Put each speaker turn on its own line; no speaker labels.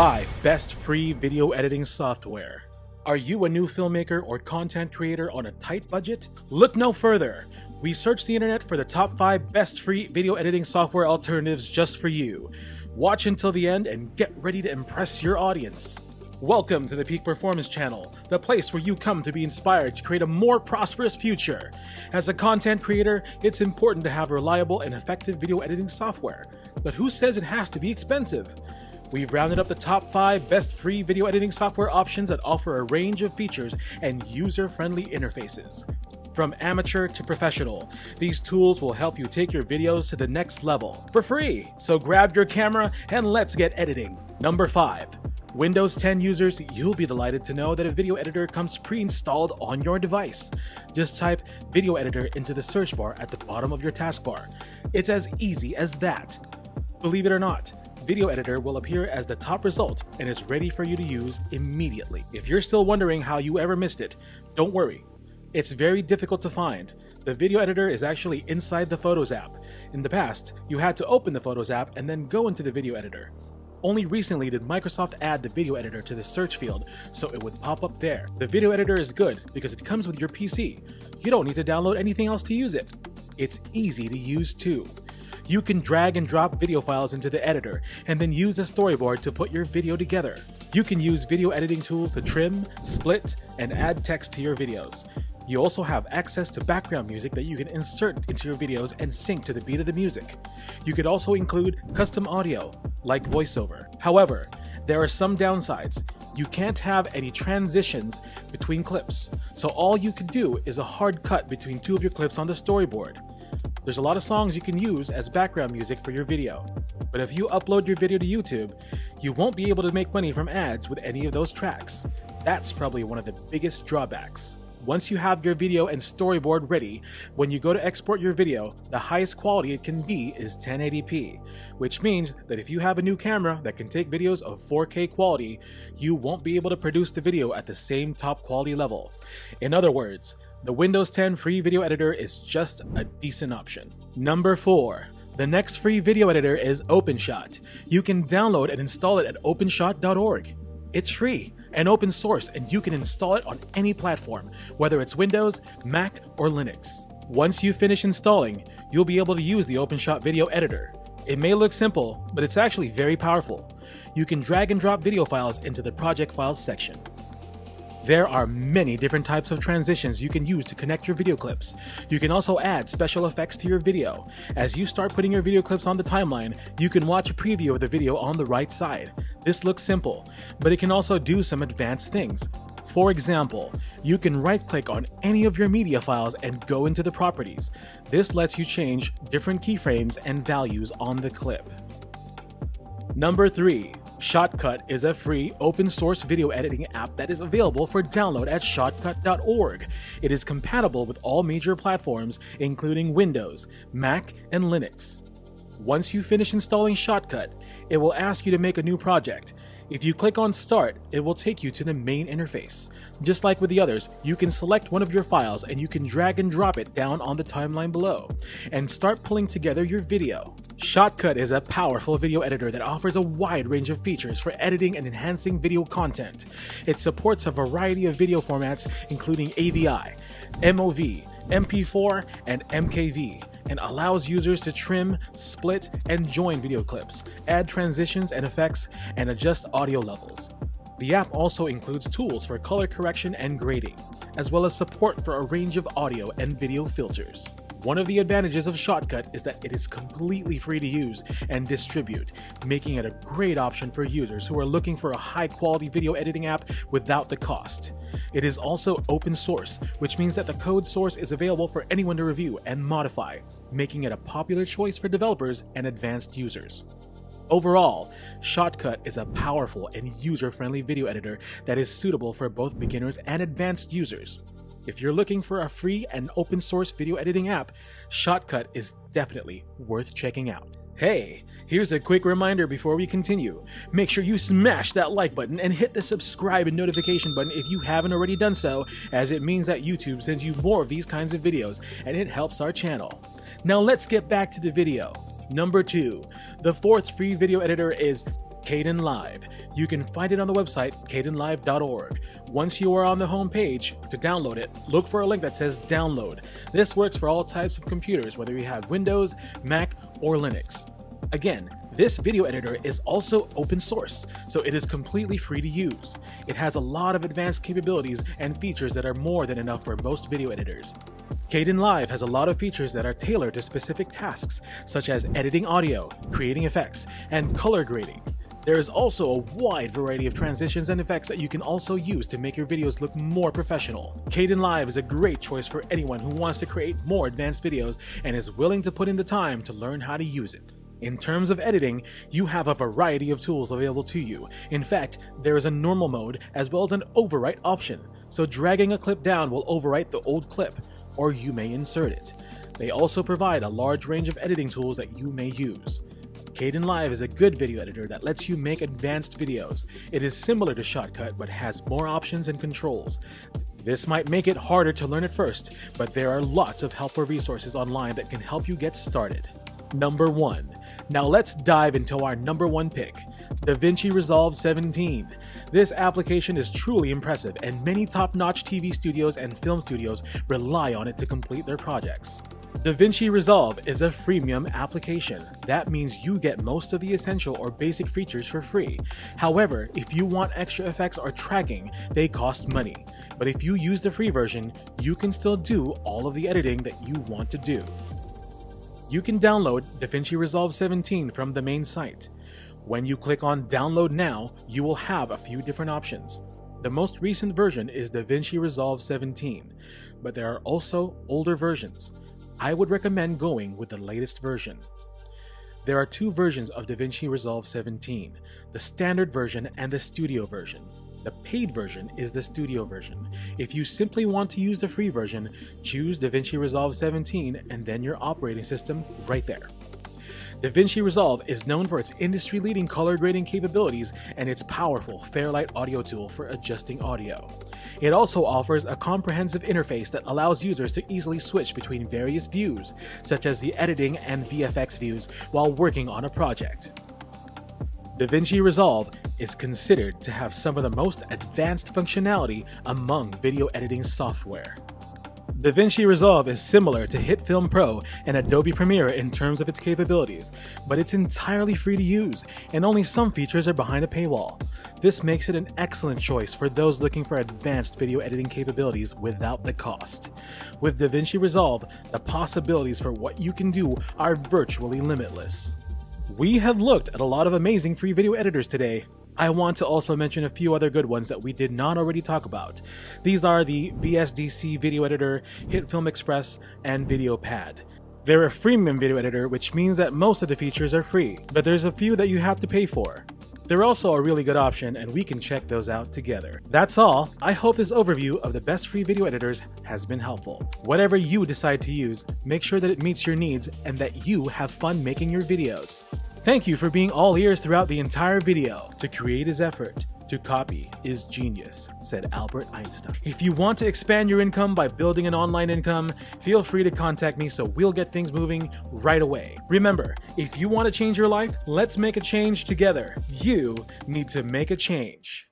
5 Best Free Video Editing Software. Are you a new filmmaker or content creator on a tight budget? Look no further. We searched the internet for the top 5 best free video editing software alternatives just for you. Watch until the end and get ready to impress your audience. Welcome to the Peak Performance Channel, the place where you come to be inspired to create a more prosperous future. As a content creator, it's important to have reliable and effective video editing software. But who says it has to be expensive? We've rounded up the top 5 best free video editing software options that offer a range of features and user friendly interfaces. From amateur to professional, these tools will help you take your videos to the next level for free. So grab your camera and let's get editing. Number 5. Windows 10 users, you'll be delighted to know that a video editor comes pre-installed on your device. Just type video editor into the search bar at the bottom of your taskbar. It's as easy as that. Believe it or not, Video Editor will appear as the top result and is ready for you to use immediately. If you're still wondering how you ever missed it, don't worry. It's very difficult to find. The video editor is actually inside the Photos app. In the past, you had to open the Photos app and then go into the video editor. Only recently did Microsoft add the video editor to the search field, so it would pop up there. The video editor is good because it comes with your PC. You don't need to download anything else to use it. It's easy to use too. You can drag and drop video files into the editor and then use a storyboard to put your video together. You can use video editing tools to trim, split, and add text to your videos. You also have access to background music that you can insert into your videos and sync to the beat of the music. You could also include custom audio, like voiceover. However, there are some downsides. You can't have any transitions between clips, so all you can do is a hard cut between two of your clips on the storyboard. There's a lot of songs you can use as background music for your video, but if you upload your video to YouTube, you won't be able to make money from ads with any of those tracks. That's probably one of the biggest drawbacks. Once you have your video and storyboard ready, when you go to export your video, the highest quality it can be is 1080p, which means that if you have a new camera that can take videos of 4K quality, you won't be able to produce the video at the same top quality level. In other words, the Windows 10 free video editor is just a decent option. Number 4. The next free video editor is OpenShot. You can download and install it at openshot.org. It's free and open source, and you can install it on any platform, whether it's Windows, Mac, or Linux. Once you finish installing, you'll be able to use the OpenShot video editor. It may look simple, but it's actually very powerful. You can drag and drop video files into the project files section. There are many different types of transitions you can use to connect your video clips. You can also add special effects to your video. As you start putting your video clips on the timeline, you can watch a preview of the video on the right side. This looks simple, but it can also do some advanced things. For example, you can right click on any of your media files and go into the properties. This lets you change different keyframes and values on the clip. Number 3. Shotcut is a free open source video editing app that is available for download at shotcut.org. It is compatible with all major platforms, including Windows, Mac, and Linux. Once you finish installing Shotcut, it will ask you to make a new project. If you click on Start, it will take you to the main interface. Just like with the others, you can select one of your files and you can drag and drop it down on the timeline below, and start pulling together your video. Shotcut is a powerful video editor that offers a wide range of features for editing and enhancing video content. It supports a variety of video formats including AVI, MOV, MP4, and MKV, and allows users to trim, split, and join video clips, add transitions and effects, and adjust audio levels. The app also includes tools for color correction and grading, as well as support for a range of audio and video filters. One of the advantages of Shotcut is that it is completely free to use and distribute, making it a great option for users who are looking for a high quality video editing app without the cost. It is also open source, which means that the code source is available for anyone to review and modify, making it a popular choice for developers and advanced users. Overall, Shotcut is a powerful and user friendly video editor that is suitable for both beginners and advanced users. If you're looking for a free and open source video editing app, Shotcut is definitely worth checking out. Hey, here's a quick reminder before we continue. Make sure you smash that like button and hit the subscribe and notification button if you haven't already done so, as it means that YouTube sends you more of these kinds of videos and it helps our channel. Now let's get back to the video. Number 2. The fourth free video editor is Caden Kdenlive. You can find it on the website kdenlive.org. Once you are on the home page, to download it, look for a link that says download. This works for all types of computers, whether you have Windows, Mac, or Linux. Again, this video editor is also open source, so it is completely free to use. It has a lot of advanced capabilities and features that are more than enough for most video editors. Kdenlive has a lot of features that are tailored to specific tasks, such as editing audio, creating effects, and color grading. There is also a wide variety of transitions and effects that you can also use to make your videos look more professional. Kdenlive is a great choice for anyone who wants to create more advanced videos and is willing to put in the time to learn how to use it. In terms of editing, you have a variety of tools available to you. In fact, there is a normal mode as well as an overwrite option, so dragging a clip down will overwrite the old clip, or you may insert it. They also provide a large range of editing tools that you may use. Caden Kdenlive is a good video editor that lets you make advanced videos. It is similar to Shotcut but has more options and controls. This might make it harder to learn at first, but there are lots of helpful resources online that can help you get started. Number 1. Now let's dive into our number one pick, DaVinci Resolve 17. This application is truly impressive, and many top notch TV studios and film studios rely on it to complete their projects. DaVinci Resolve is a freemium application. That means you get most of the essential or basic features for free. However, if you want extra effects or tracking, they cost money. But if you use the free version, you can still do all of the editing that you want to do. You can download DaVinci Resolve 17 from the main site. When you click on Download Now, you will have a few different options. The most recent version is DaVinci Resolve 17, but there are also older versions. I would recommend going with the latest version. There are two versions of DaVinci Resolve 17 the standard version and the studio version. The paid version is the studio version. If you simply want to use the free version, choose DaVinci Resolve 17 and then your operating system right there. DaVinci Resolve is known for its industry leading color grading capabilities and its powerful Fairlight audio tool for adjusting audio. It also offers a comprehensive interface that allows users to easily switch between various views, such as the editing and VFX views, while working on a project. DaVinci Resolve is considered to have some of the most advanced functionality among video editing software. DaVinci Resolve is similar to HitFilm Pro and Adobe Premiere in terms of its capabilities, but it's entirely free to use, and only some features are behind a paywall. This makes it an excellent choice for those looking for advanced video editing capabilities without the cost. With DaVinci Resolve, the possibilities for what you can do are virtually limitless. We have looked at a lot of amazing free video editors today. I want to also mention a few other good ones that we did not already talk about. These are the VSDC Video Editor, HitFilm Express, and VideoPad. They're a freemium video editor, which means that most of the features are free, but there's a few that you have to pay for. They're also a really good option, and we can check those out together. That's all. I hope this overview of the best free video editors has been helpful. Whatever you decide to use, make sure that it meets your needs and that you have fun making your videos. Thank you for being all ears throughout the entire video. To create is effort. To copy is genius, said Albert Einstein. If you want to expand your income by building an online income, feel free to contact me so we'll get things moving right away. Remember, if you want to change your life, let's make a change together. You need to make a change.